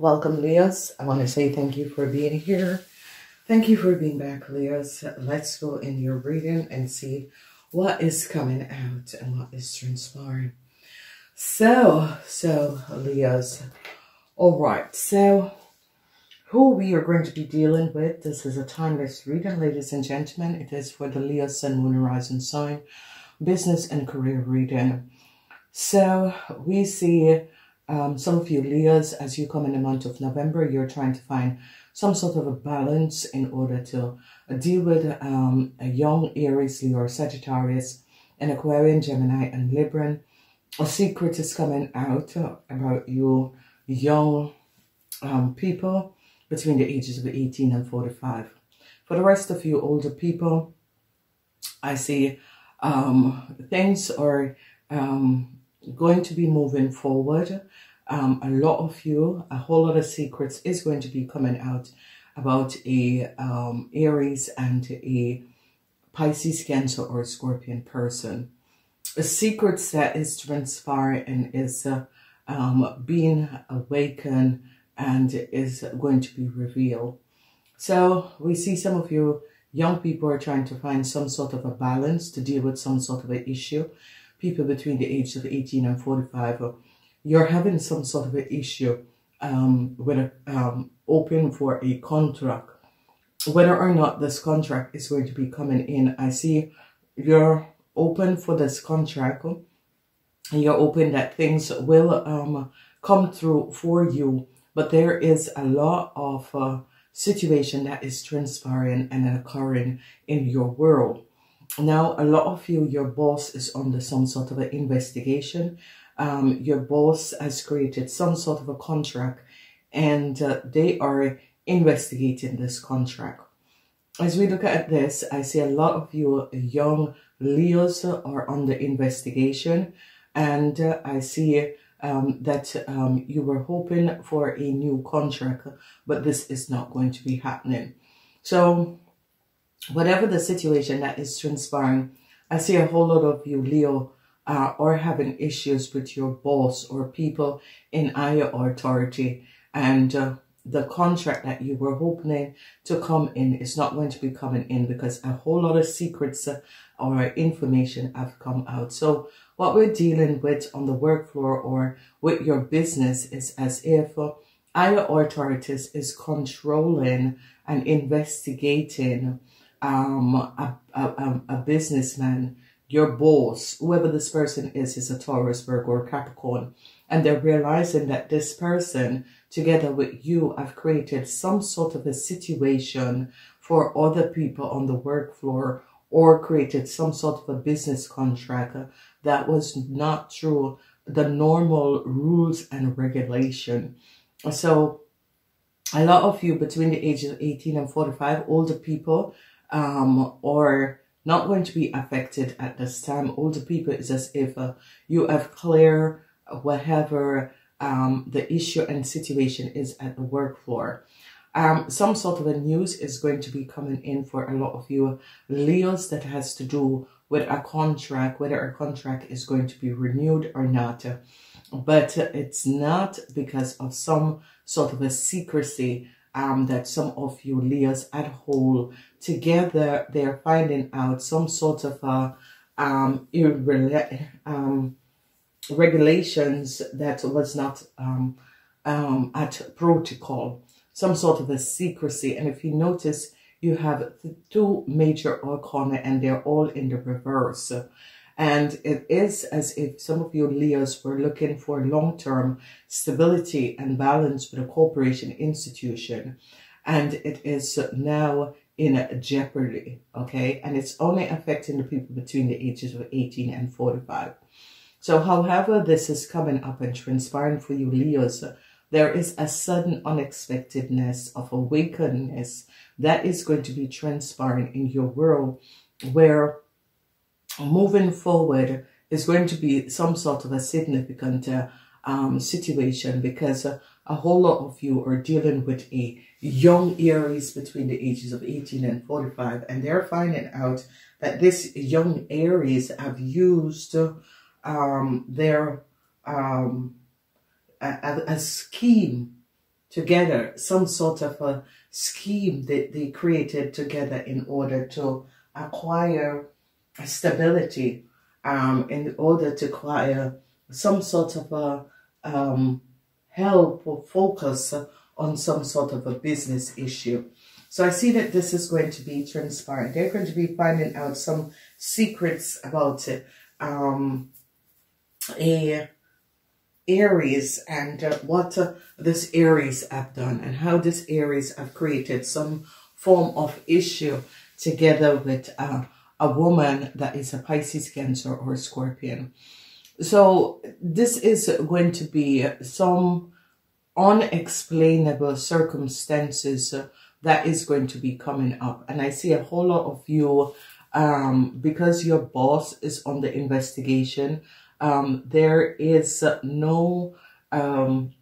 Welcome, Leos. I want to say thank you for being here. Thank you for being back, Leos. Let's go in your reading and see what is coming out and what is transpiring. So, so, Leos. All right, so who we are going to be dealing with. This is a timeless reading, ladies and gentlemen. It is for the Leo Sun, Moon, Horizon sign, business and career reading. So we see um, some of you Leos, as you come in the month of November, you're trying to find some sort of a balance in order to deal with um, a young Aries, Leo, Sagittarius, an Aquarian, Gemini, and Libran. A secret is coming out about you young um, people between the ages of 18 and 45. For the rest of you older people, I see um, things are um, going to be moving forward. Um, a lot of you, a whole lot of secrets is going to be coming out about a um, Aries and a Pisces, Cancer, or Scorpion person. A secret that is transpiring and is uh, um, being awakened and is going to be revealed. So we see some of you young people are trying to find some sort of a balance to deal with some sort of an issue. People between the age of 18 and 45, you're having some sort of an issue um, with um, open for a contract. Whether or not this contract is going to be coming in, I see you're open for this contract and you're open that things will um, come through for you but there is a lot of uh, situation that is transpiring and occurring in your world. Now, a lot of you, your boss is under some sort of an investigation. Um, your boss has created some sort of a contract and uh, they are investigating this contract. As we look at this, I see a lot of you young Leos are under investigation and uh, I see um, that um, you were hoping for a new contract, but this is not going to be happening. So whatever the situation that is transpiring, I see a whole lot of you, Leo, uh, are having issues with your boss or people in higher authority. And uh, the contract that you were hoping to come in is not going to be coming in because a whole lot of secrets uh, or information have come out. So what we're dealing with on the work floor or with your business is as if higher authorities is controlling and investigating um, a, a, a businessman, your boss, whoever this person is, is a Taurus, Virgo, or Capricorn, and they're realizing that this person, together with you, have created some sort of a situation for other people on the work floor or created some sort of a business contract that was not through the normal rules and regulation. So a lot of you between the ages of 18 and 45, older people, um, or not going to be affected at this time. Older people is as if uh, you have clear whatever um, the issue and situation is at the work floor. Um, some sort of a news is going to be coming in for a lot of you Leos that has to do with a contract, whether a contract is going to be renewed or not. But it's not because of some sort of a secrecy um, that some of you Leos at whole together, they're finding out some sort of a, um, um, regulations that was not um, um, at protocol, some sort of a secrecy. And if you notice, you have two major arcana and they're all in the reverse. And it is as if some of you Leos were looking for long-term stability and balance with a corporation institution. And it is now in jeopardy, okay? And it's only affecting the people between the ages of 18 and 45. So however this is coming up and transpiring for you Leos, there is a sudden unexpectedness of awakeness that is going to be transpiring in your world where moving forward is going to be some sort of a significant uh, um, situation because a whole lot of you are dealing with a young Aries between the ages of 18 and 45 and they're finding out that this young Aries have used um, their um, a, a, scheme together, some sort of a scheme that they created together in order to acquire stability, um, in order to acquire some sort of a um, help or focus on some sort of a business issue. So I see that this is going to be transparent. They're going to be finding out some secrets about it. Um, a Aries and uh, what uh, this Aries have done and how this Aries have created some form of issue together with uh, a woman that is a Pisces, Cancer or Scorpion. So this is going to be some unexplainable circumstances that is going to be coming up. And I see a whole lot of you, um, because your boss is on the investigation, um, there is no um,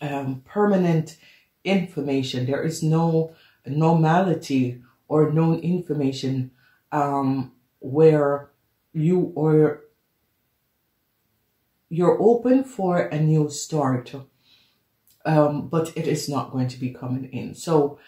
um, permanent information. There is no normality or known information um, where you are you're open for a new start, um, but it is not going to be coming in. So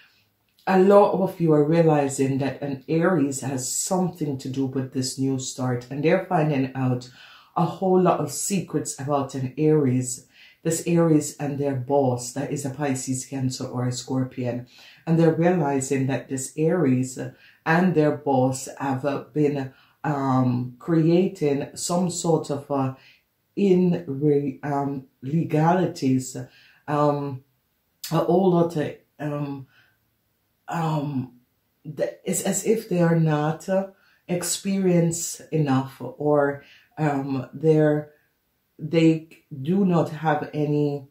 a lot of you are realizing that an Aries has something to do with this new start and they're finding out a whole lot of secrets about an Aries. This Aries and their boss, that is a Pisces, Cancer, or a Scorpion. And they're realizing that this Aries and their boss have been um, creating some sort of uh, in re, um, legalities, um, a whole lot of, um, um, it's as if they are not uh, experienced enough or um, they're, they do not have any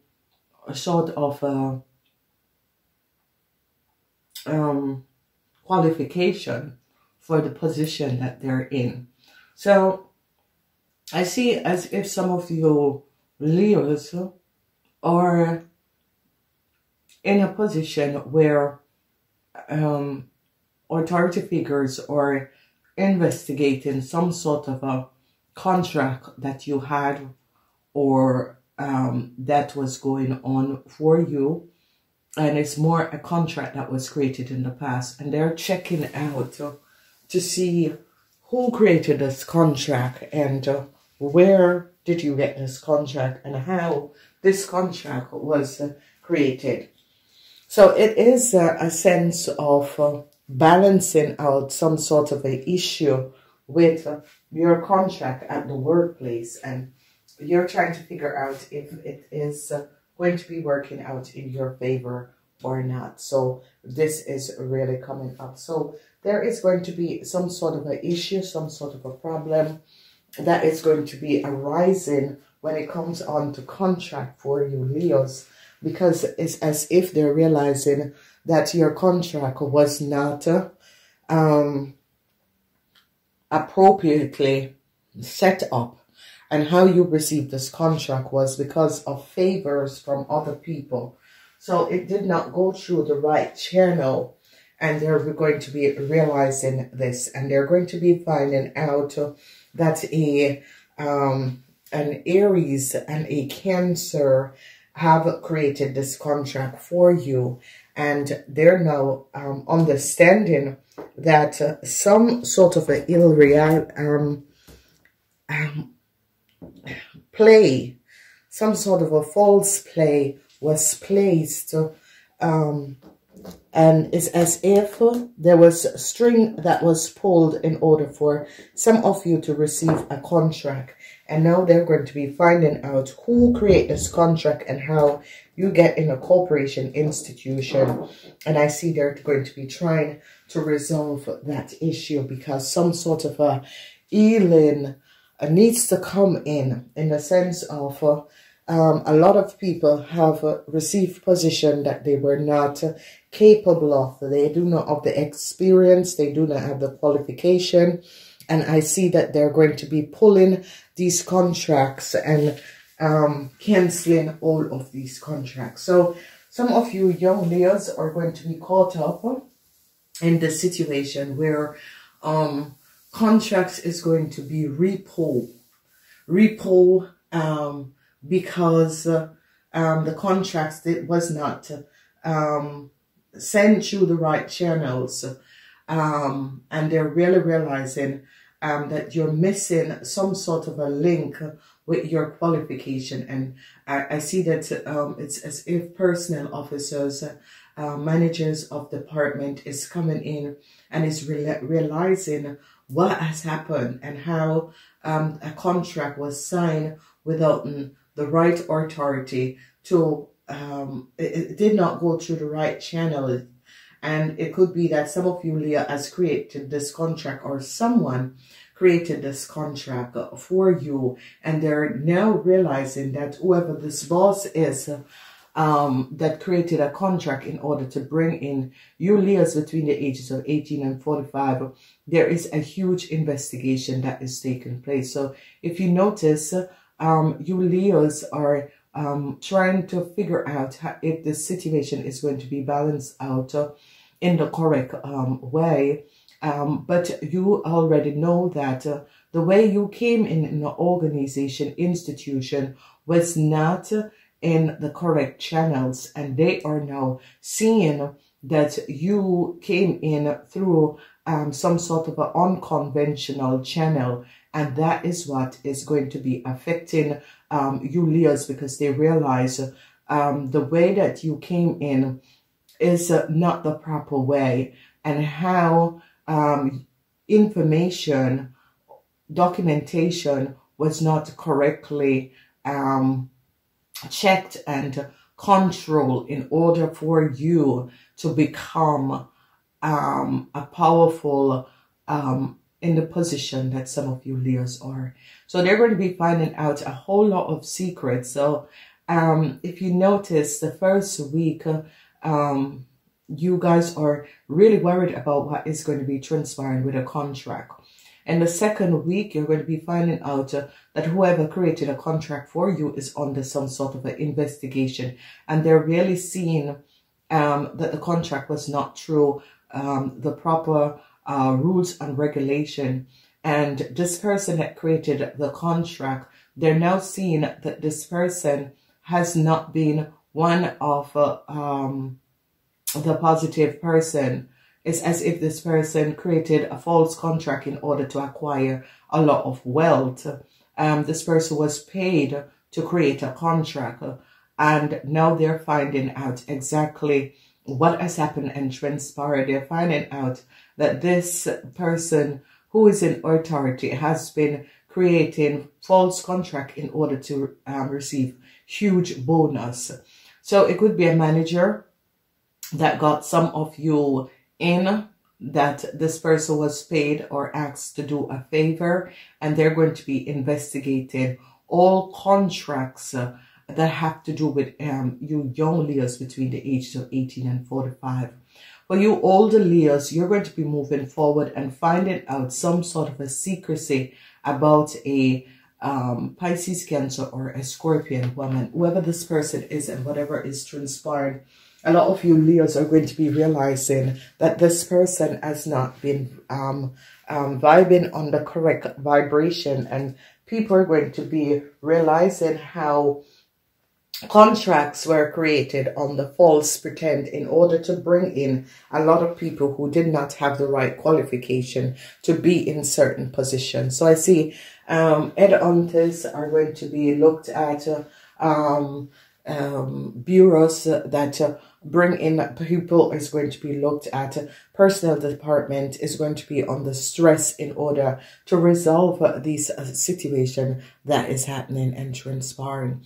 sort of uh, um, qualification for the position that they're in. So I see as if some of you Leos are in a position where um, authority figures are investigating some sort of a contract that you had or um, that was going on for you. And it's more a contract that was created in the past. And they're checking out to, see who created this contract and uh, where did you get this contract and how this contract was uh, created. So it is uh, a sense of uh, balancing out some sort of a issue with your contract at the workplace and you're trying to figure out if it is going to be working out in your favor or not. So this is really coming up. So there is going to be some sort of an issue, some sort of a problem that is going to be arising when it comes on to contract for you Leos because it's as if they're realizing that your contract was not um, appropriately set up and how you received this contract was because of favors from other people. So it did not go through the right channel and they're going to be realizing this and they're going to be finding out that a um, an Aries and a Cancer have created this contract for you and they're now um, understanding that uh, some sort of an ill real um, um, play, some sort of a false play was placed um, and it's as if there was a string that was pulled in order for some of you to receive a contract. And now they're going to be finding out who create this contract and how you get in a corporation institution. And I see they're going to be trying to resolve that issue because some sort of a healing needs to come in, in the sense of uh, um, a lot of people have uh, received position that they were not uh, capable of. They do not have the experience. They do not have the qualification. And I see that they're going to be pulling these contracts and um, canceling all of these contracts. So some of you young Leos are going to be caught up in the situation where um, contracts is going to be repo. Repo um, because uh, um, the contracts that was not um, sent through the right channels. Um, and they're really realizing um, that you're missing some sort of a link with your qualification. And I, I see that um, it's as if personnel officers, uh, managers of department is coming in and is re realizing what has happened and how um, a contract was signed without the right authority to, um, it, it, did not go through the right channel. And it could be that some of you, Leah, has created this contract or someone created this contract for you. And they're now realizing that whoever this boss is, um, that created a contract in order to bring in you Leos between the ages of 18 and 45, there is a huge investigation that is taking place. So if you notice, um, you Leos are um, trying to figure out how, if the situation is going to be balanced out uh, in the correct um, way. Um, but you already know that uh, the way you came in an organization, institution, was not in the correct channels. And they are now seeing that you came in through um, some sort of an unconventional channel. And that is what is going to be affecting um, you Leos because they realize um, the way that you came in is uh, not the proper way and how um, information, documentation was not correctly um, checked and controlled in order for you to become um, a powerful um, in the position that some of you Leos are. So they're going to be finding out a whole lot of secrets. So um, if you notice the first week, um, you guys are really worried about what is going to be transpiring with a contract. In the second week, you're going to be finding out uh, that whoever created a contract for you is under some sort of an investigation. And they're really seeing um, that the contract was not through um, the proper uh, rules and regulation. And this person that created the contract, they're now seeing that this person has not been one of uh, um, the positive person it's as if this person created a false contract in order to acquire a lot of wealth. Um, this person was paid to create a contract and now they're finding out exactly what has happened and transpired. They're finding out that this person who is in authority has been creating false contract in order to um, receive huge bonus. So it could be a manager that got some of you in that this person was paid or asked to do a favor and they're going to be investigating all contracts that have to do with um, you young Leos between the ages of 18 and 45. For you older Leos, you're going to be moving forward and finding out some sort of a secrecy about a um, Pisces, Cancer, or a Scorpion woman, whoever this person is and whatever is transpiring a lot of you Leos are going to be realizing that this person has not been um, um, vibing on the correct vibration and people are going to be realizing how contracts were created on the false pretend in order to bring in a lot of people who did not have the right qualification to be in certain positions. So I see um, headhunters are going to be looked at uh, um, um, bureaus that uh, bring in people is going to be looked at. Personnel department is going to be under stress in order to resolve this uh, situation that is happening and transpiring.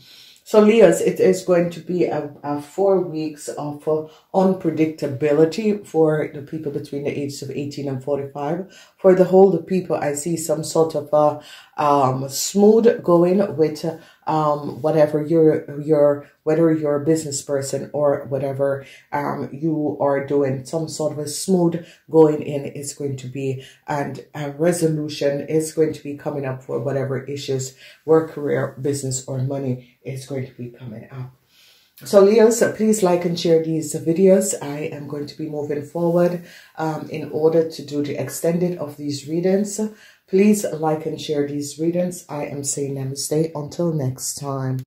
So Leos, it is going to be a, a four weeks of uh, unpredictability for the people between the ages of 18 and 45. For the whole the people, I see some sort of a um, smooth going with um, whatever you're, you're, whether you're a business person or whatever um, you are doing, some sort of a smooth going in is going to be, and a resolution is going to be coming up for whatever issues, work, career, business, or money is going to be coming up. So Leos, please like and share these videos. I am going to be moving forward um, in order to do the extended of these readings. Please like and share these readings. I am saying namaste until next time.